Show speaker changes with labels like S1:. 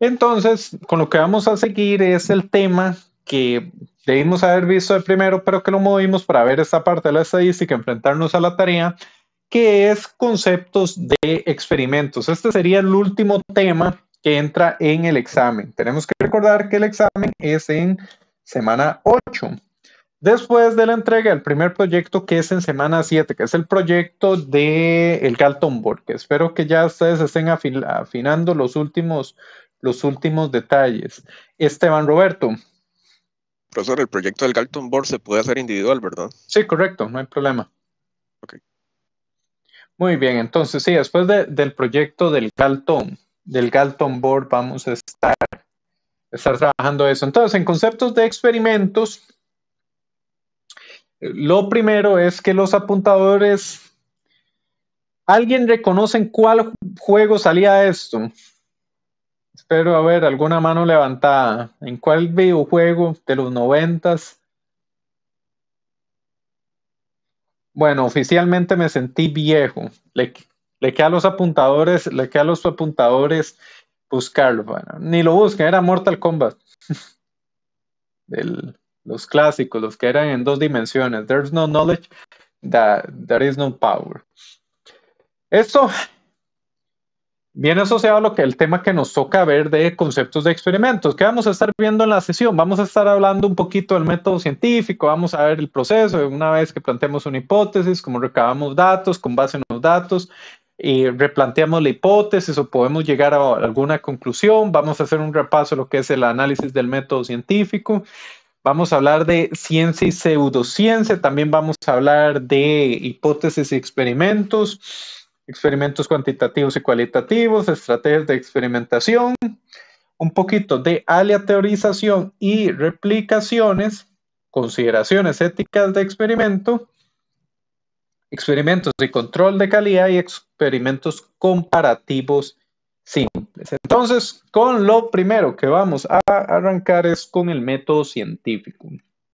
S1: Entonces, con lo que vamos a seguir es el tema que debimos haber visto de primero, pero que lo movimos para ver esta parte de la estadística, enfrentarnos a la tarea, que es conceptos de experimentos. Este sería el último tema que entra en el examen. Tenemos que recordar que el examen es en semana 8. Después de la entrega del primer proyecto que es en semana 7, que es el proyecto de el Galton Board, que espero que ya ustedes estén afinando los últimos, los últimos detalles. Esteban Roberto.
S2: Profesor, el proyecto del Galton Board se puede hacer individual, ¿verdad?
S1: Sí, correcto, no hay problema. Ok. Muy bien, entonces sí, después del proyecto del Galton, del Galton Board vamos a estar, estar trabajando eso. Entonces, en conceptos de experimentos, lo primero es que los apuntadores. ¿Alguien reconoce en cuál juego salía esto? Espero a ver alguna mano levantada. ¿En cuál videojuego de los noventas? Bueno, oficialmente me sentí viejo. Le, queda a los apuntadores, le queda a los apuntadores buscarlo. ni lo busquen, era Mortal Kombat. Los clásicos, los que eran en dos dimensiones. There's no knowledge, that, there is no power. Esto viene asociado a lo que el tema que nos toca ver de conceptos de experimentos. ¿Qué vamos a estar viendo en la sesión? Vamos a estar hablando un poquito del método científico, vamos a ver el proceso, una vez que planteamos una hipótesis, cómo recabamos datos, con base en los datos, y replanteamos la hipótesis o podemos llegar a alguna conclusión. Vamos a hacer un repaso de lo que es el análisis del método científico. Vamos a hablar de ciencia y pseudociencia, también vamos a hablar de hipótesis y experimentos, experimentos cuantitativos y cualitativos, estrategias de experimentación, un poquito de aleatorización y replicaciones, consideraciones éticas de experimento, experimentos de control de calidad y experimentos comparativos simples. Entonces, con lo primero que vamos a arrancar es con el método científico.